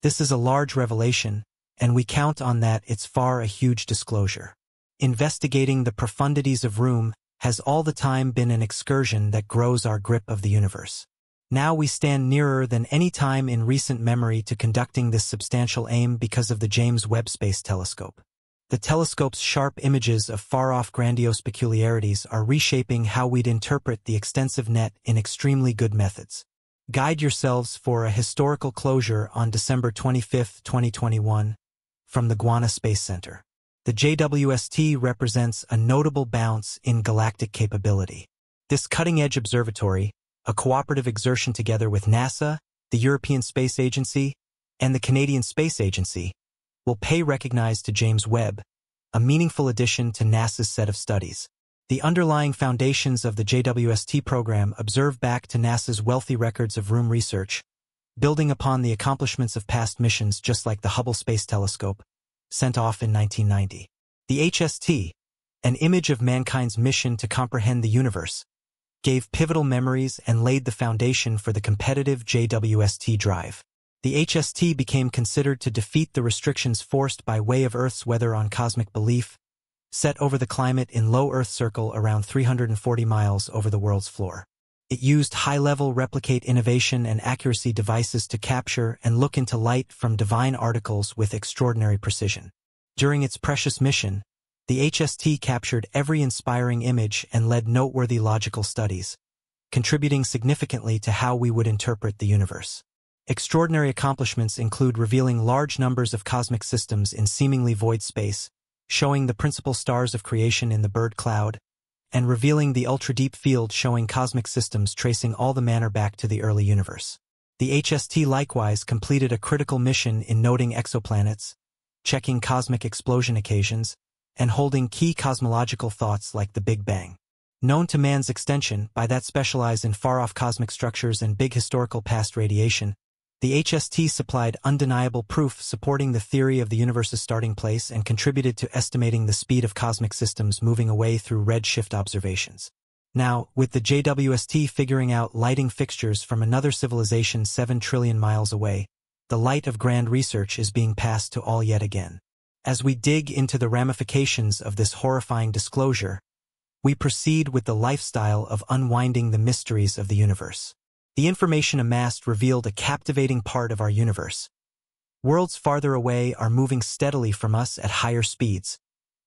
This is a large revelation, and we count on that it's far a huge disclosure. Investigating the profundities of room has all the time been an excursion that grows our grip of the universe. Now we stand nearer than any time in recent memory to conducting this substantial aim because of the James Webb Space Telescope. The telescope's sharp images of far-off grandiose peculiarities are reshaping how we'd interpret the extensive net in extremely good methods. Guide yourselves for a historical closure on December 25, 2021, from the Guiana Space Center. The JWST represents a notable bounce in galactic capability. This cutting-edge observatory, a cooperative exertion together with NASA, the European Space Agency, and the Canadian Space Agency, will pay recognize to James Webb, a meaningful addition to NASA's set of studies. The underlying foundations of the JWST program observe back to NASA's wealthy records of room research, building upon the accomplishments of past missions just like the Hubble Space Telescope, sent off in 1990. The HST, an image of mankind's mission to comprehend the universe, gave pivotal memories and laid the foundation for the competitive JWST drive. The HST became considered to defeat the restrictions forced by way of Earth's weather on cosmic belief, set over the climate in low Earth circle around 340 miles over the world's floor. It used high-level replicate innovation and accuracy devices to capture and look into light from divine articles with extraordinary precision. During its precious mission, the HST captured every inspiring image and led noteworthy logical studies, contributing significantly to how we would interpret the universe. Extraordinary accomplishments include revealing large numbers of cosmic systems in seemingly void space, showing the principal stars of creation in the bird cloud, and revealing the ultra-deep field showing cosmic systems tracing all the manner back to the early universe. The HST likewise completed a critical mission in noting exoplanets, checking cosmic explosion occasions, and holding key cosmological thoughts like the Big Bang. Known to man's extension by that specialize in far-off cosmic structures and big historical past radiation, the HST supplied undeniable proof supporting the theory of the universe's starting place and contributed to estimating the speed of cosmic systems moving away through redshift observations. Now, with the JWST figuring out lighting fixtures from another civilization 7 trillion miles away, the light of grand research is being passed to all yet again. As we dig into the ramifications of this horrifying disclosure, we proceed with the lifestyle of unwinding the mysteries of the universe. The information amassed revealed a captivating part of our universe. Worlds farther away are moving steadily from us at higher speeds,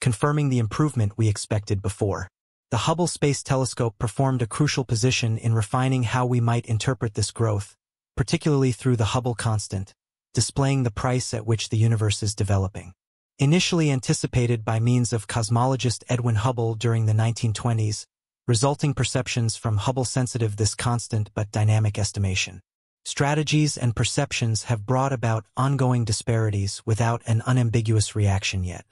confirming the improvement we expected before. The Hubble Space Telescope performed a crucial position in refining how we might interpret this growth, particularly through the Hubble constant, displaying the price at which the universe is developing. Initially anticipated by means of cosmologist Edwin Hubble during the 1920s, resulting perceptions from Hubble-sensitive this constant but dynamic estimation. Strategies and perceptions have brought about ongoing disparities without an unambiguous reaction yet.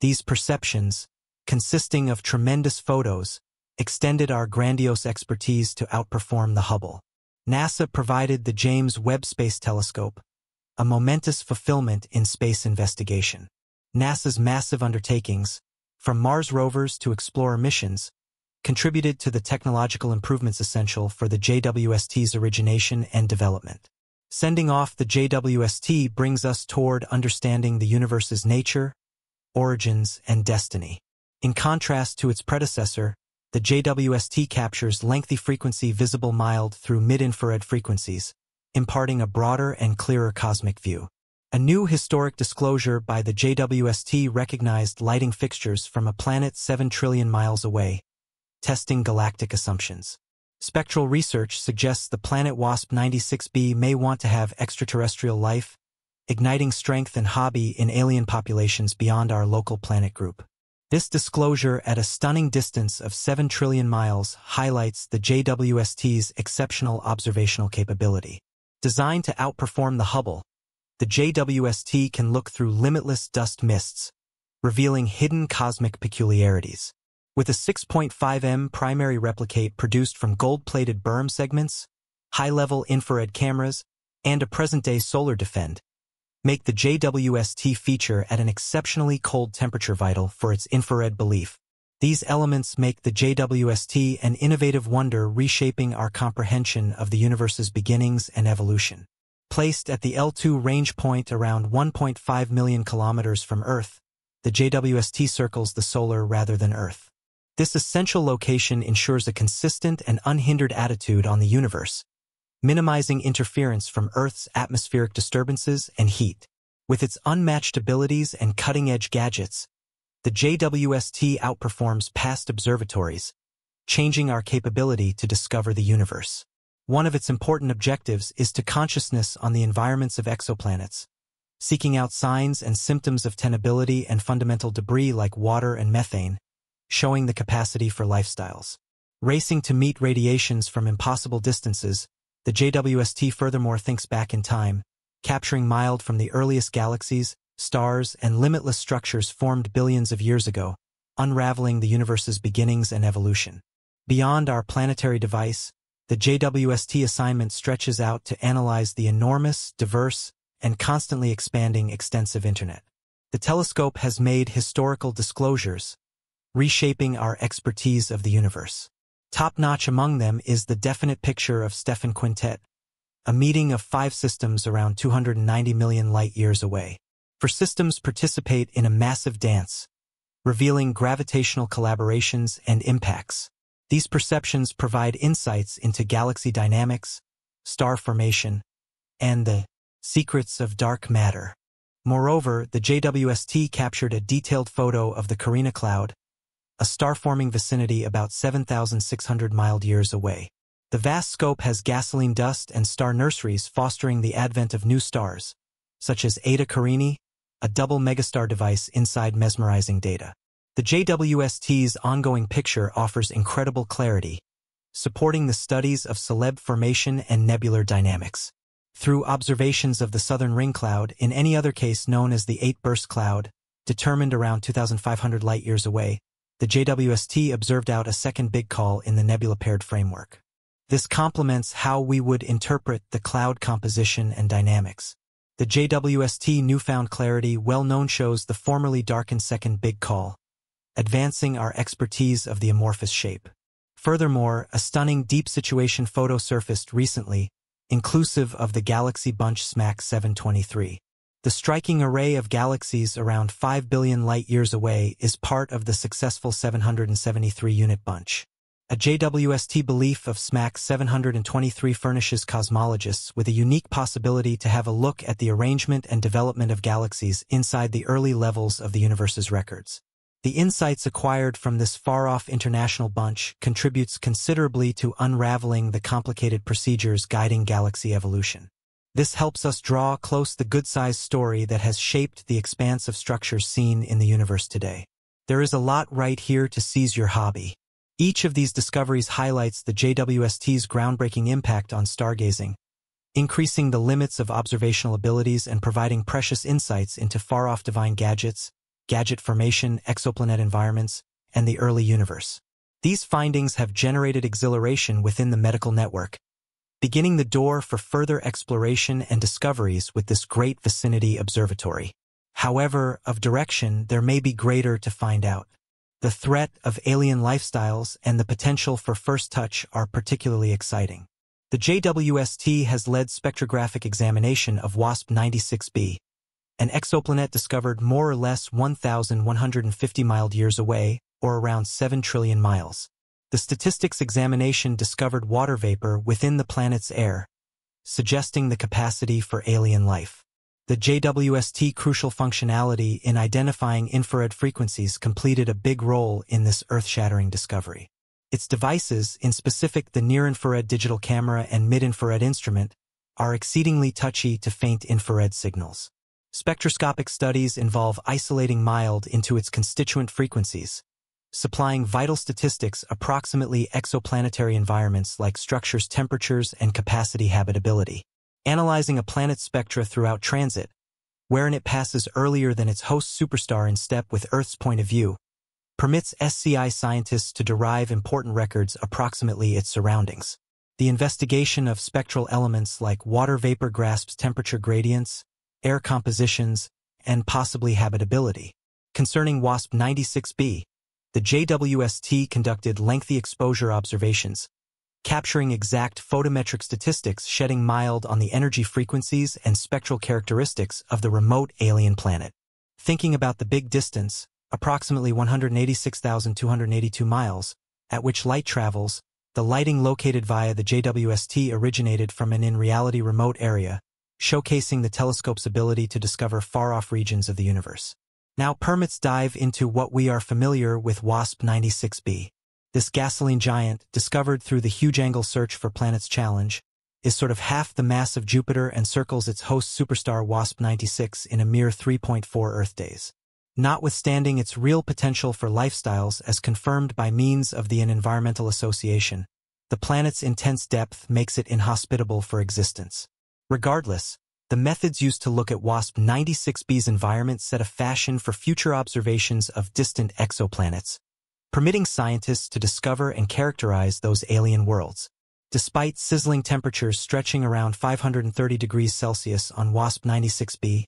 These perceptions, consisting of tremendous photos, extended our grandiose expertise to outperform the Hubble. NASA provided the James Webb Space Telescope, a momentous fulfillment in space investigation. NASA's massive undertakings, from Mars rovers to Explorer missions, contributed to the technological improvements essential for the JWST's origination and development. Sending off the JWST brings us toward understanding the universe's nature, origins, and destiny. In contrast to its predecessor, the JWST captures lengthy frequency visible mild through mid-infrared frequencies, imparting a broader and clearer cosmic view. A new historic disclosure by the JWST recognized lighting fixtures from a planet 7 trillion miles away, testing galactic assumptions. Spectral research suggests the planet WASP 96b may want to have extraterrestrial life, igniting strength and hobby in alien populations beyond our local planet group. This disclosure at a stunning distance of 7 trillion miles highlights the JWST's exceptional observational capability. Designed to outperform the Hubble, the JWST can look through limitless dust mists, revealing hidden cosmic peculiarities. With a 6.5M primary replicate produced from gold-plated berm segments, high-level infrared cameras, and a present-day solar defend, make the JWST feature at an exceptionally cold temperature vital for its infrared belief. These elements make the JWST an innovative wonder reshaping our comprehension of the universe's beginnings and evolution. Placed at the L2 Lagrange point around 1.5 million kilometers from Earth, the JWST circles the solar rather than Earth. This essential location ensures a consistent and unhindered attitude on the universe, minimizing interference from Earth's atmospheric disturbances and heat. With its unmatched abilities and cutting-edge gadgets, the JWST outperforms past observatories, changing our capability to discover the universe. One of its important objectives is to consciousness on the environments of exoplanets, seeking out signs and symptoms of tenability and fundamental debris like water and methane, showing the capacity for lifestyles. Racing to meet radiations from impossible distances, the JWST furthermore thinks back in time, capturing mild from the earliest galaxies, stars, and limitless structures formed billions of years ago, unraveling the universe's beginnings and evolution. Beyond our planetary device, the JWST assignment stretches out to analyze the enormous, diverse, and constantly expanding extensive Internet. The telescope has made historical disclosures, reshaping our expertise of the universe. Top-notch among them is the definite picture of Stephan Quintet, a meeting of five systems around 290 million light-years away. For systems participate in a massive dance, revealing gravitational collaborations and impacts. These perceptions provide insights into galaxy dynamics, star formation, and the secrets of dark matter. Moreover, the JWST captured a detailed photo of the Carina Cloud, a star-forming vicinity about 7,600 mild-years away. The vast scope has gasoline dust and star nurseries fostering the advent of new stars, such as Eta Carinae, a double megastar device inside mesmerizing data. The JWST's ongoing picture offers incredible clarity, supporting the studies of celeb formation and nebular dynamics. Through observations of the southern ring cloud, in any other case known as the 8-burst cloud, determined around 2,500 light-years away, the JWST observed out a second big call in the nebula-paired framework. This complements how we would interpret the cloud composition and dynamics. The JWST newfound clarity well-known shows the formerly darkened second big call, advancing our expertise of the amorphous shape. Furthermore, a stunning deep situation photo surfaced recently, inclusive of the Galaxy Bunch SMAC 723. The striking array of galaxies around 5 billion light-years away is part of the successful 773-unit bunch. A JWST belief of SMAC 723 furnishes cosmologists with a unique possibility to have a look at the arrangement and development of galaxies inside the early levels of the universe's records. The insights acquired from this far-off international bunch contributes considerably to unraveling the complicated procedures guiding galaxy evolution. This helps us draw close the good-sized story that has shaped the expanse of structures seen in the universe today. There is a lot right here to seize your hobby. Each of these discoveries highlights the JWST's groundbreaking impact on stargazing, increasing the limits of observational abilities and providing precious insights into far-off divine gadgets, gadget formation, exoplanet environments, and the early universe. These findings have generated exhilaration within the medical network, beginning the door for further exploration and discoveries with this great vicinity observatory. However, of direction, there may be greater to find out. The threat of alien lifestyles and the potential for first touch are particularly exciting. The JWST has led spectrographic examination of WASP-96b, an exoplanet discovered more or less 1,150 miles years away, or around 7 trillion miles. The statistics examination discovered water vapor within the planet's air, suggesting the capacity for alien life. The JWST crucial functionality in identifying infrared frequencies completed a big role in this earth-shattering discovery. Its devices, in specific the near-infrared digital camera and mid-infrared instrument, are exceedingly touchy to faint infrared signals. Spectroscopic studies involve isolating mild into its constituent frequencies, supplying vital statistics approximately exoplanetary environments like structures' temperatures and capacity habitability. Analyzing a planet's spectra throughout transit, wherein it passes earlier than its host superstar in step with Earth's point of view, permits SCI scientists to derive important records approximately its surroundings. The investigation of spectral elements like water vapor grasps temperature gradients, air compositions, and possibly habitability. Concerning WASP-96b, the JWST conducted lengthy exposure observations, capturing exact photometric statistics shedding mild on the energy frequencies and spectral characteristics of the remote alien planet. Thinking about the big distance, approximately 186,282 miles, at which light travels, the lighting located via the JWST originated from an in-reality remote area, showcasing the telescope's ability to discover far-off regions of the universe. Now permits dive into what we are familiar with WASP-96b. This gasoline giant, discovered through the huge-angle search for planets challenge, is sort of half the mass of Jupiter and circles its host superstar WASP-96 in a mere 3.4 Earth days notwithstanding its real potential for lifestyles as confirmed by means of the Environmental Association, the planet's intense depth makes it inhospitable for existence. Regardless, the methods used to look at WASP-96b's environment set a fashion for future observations of distant exoplanets, permitting scientists to discover and characterize those alien worlds. Despite sizzling temperatures stretching around 530 degrees Celsius on WASP-96b,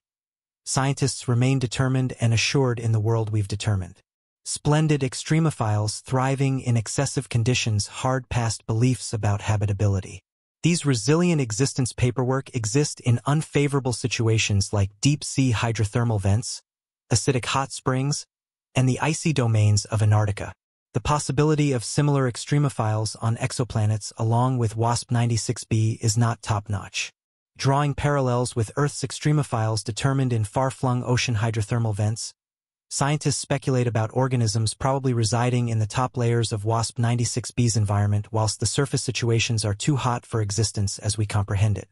scientists remain determined and assured in the world we've determined. Splendid extremophiles thriving in excessive conditions hard past beliefs about habitability. These resilient existence paperwork exist in unfavorable situations like deep-sea hydrothermal vents, acidic hot springs, and the icy domains of Antarctica. The possibility of similar extremophiles on exoplanets along with WASP-96b is not top-notch drawing parallels with Earth's extremophiles determined in far-flung ocean hydrothermal vents, scientists speculate about organisms probably residing in the top layers of WASP-96b's environment whilst the surface situations are too hot for existence as we comprehend it.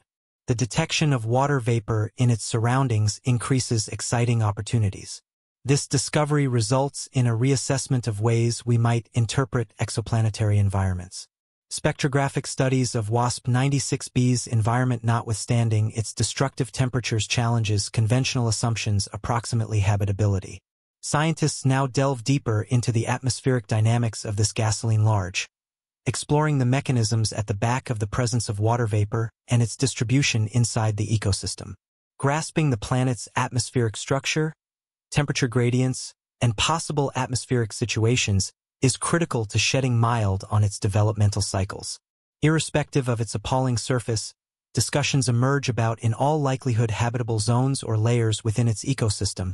The detection of water vapor in its surroundings increases exciting opportunities. This discovery results in a reassessment of ways we might interpret exoplanetary environments. Spectrographic studies of WASP-96b's environment notwithstanding its destructive temperatures challenges conventional assumptions approximately habitability. Scientists now delve deeper into the atmospheric dynamics of this gasoline large, exploring the mechanisms at the back of the presence of water vapor and its distribution inside the ecosystem. Grasping the planet's atmospheric structure, temperature gradients, and possible atmospheric situations is critical to shedding mild on its developmental cycles. Irrespective of its appalling surface, discussions emerge about in all likelihood habitable zones or layers within its ecosystem,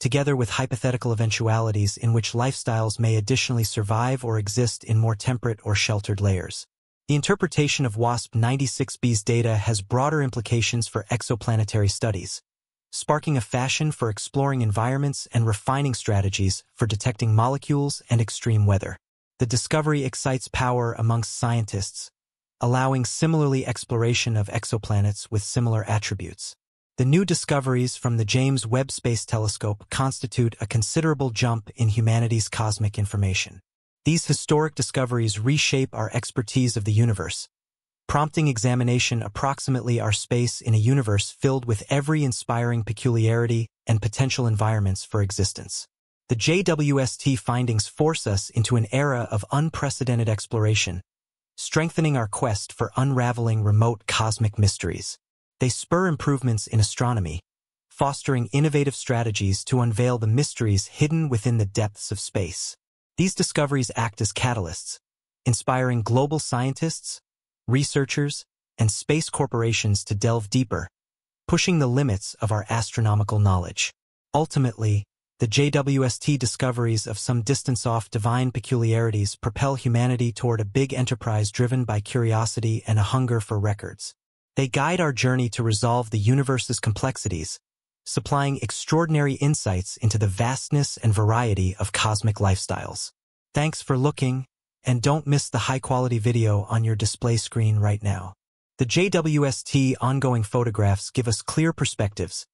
together with hypothetical eventualities in which lifestyles may additionally survive or exist in more temperate or sheltered layers. The interpretation of WASP-96b's data has broader implications for exoplanetary studies, sparking a fashion for exploring environments and refining strategies for detecting molecules and extreme weather. The discovery excites power amongst scientists, allowing similarly exploration of exoplanets with similar attributes. The new discoveries from the James Webb Space Telescope constitute a considerable jump in humanity's cosmic information. These historic discoveries reshape our expertise of the universe, prompting examination approximately our space in a universe filled with every inspiring peculiarity and potential environments for existence. The JWST findings force us into an era of unprecedented exploration, strengthening our quest for unraveling remote cosmic mysteries. They spur improvements in astronomy, fostering innovative strategies to unveil the mysteries hidden within the depths of space. These discoveries act as catalysts, inspiring global scientists, researchers, and space corporations to delve deeper, pushing the limits of our astronomical knowledge. Ultimately, the JWST discoveries of some distance off divine peculiarities propel humanity toward a big enterprise driven by curiosity and a hunger for records. They guide our journey to resolve the universe's complexities, supplying extraordinary insights into the vastness and variety of cosmic lifestyles. Thanks for looking, and don't miss the high-quality video on your display screen right now. The JWST ongoing photographs give us clear perspectives,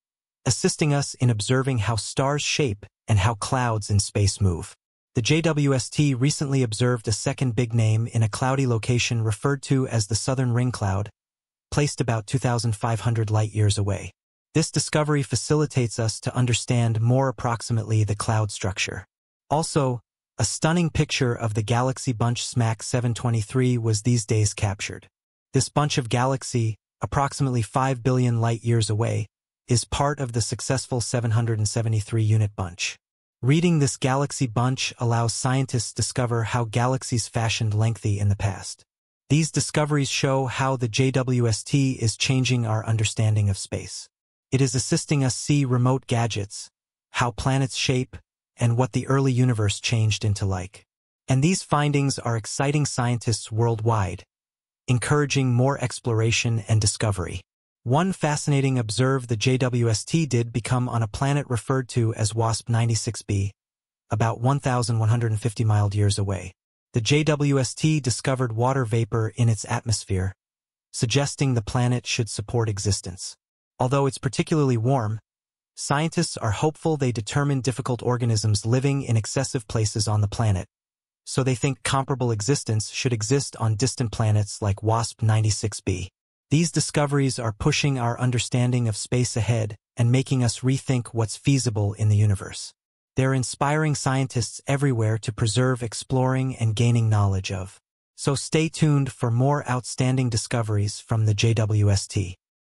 assisting us in observing how stars shape and how clouds in space move. The JWST recently observed a second big name in a cloudy location referred to as the Southern Ring Cloud, placed about 2,500 light-years away. This discovery facilitates us to understand more approximately the cloud structure. Also, a stunning picture of the galaxy bunch SMAC 723 was these days captured. This bunch of galaxy, approximately 5 billion light-years away, is part of the successful 773-unit bunch. Reading this galaxy bunch allows scientists discover how galaxies fashioned lengthy in the past. These discoveries show how the JWST is changing our understanding of space. It is assisting us see remote gadgets, how planets shape, and what the early universe changed into like. And these findings are exciting scientists worldwide, encouraging more exploration and discovery. One fascinating observe the JWST did become on a planet referred to as WASP 96b, about 1,150 miles years away. The JWST discovered water vapor in its atmosphere, suggesting the planet should support existence. Although it's particularly warm, scientists are hopeful they determine difficult organisms living in excessive places on the planet, so they think comparable existence should exist on distant planets like WASP 96b. These discoveries are pushing our understanding of space ahead and making us rethink what's feasible in the universe. They're inspiring scientists everywhere to preserve exploring and gaining knowledge of. So stay tuned for more outstanding discoveries from the JWST.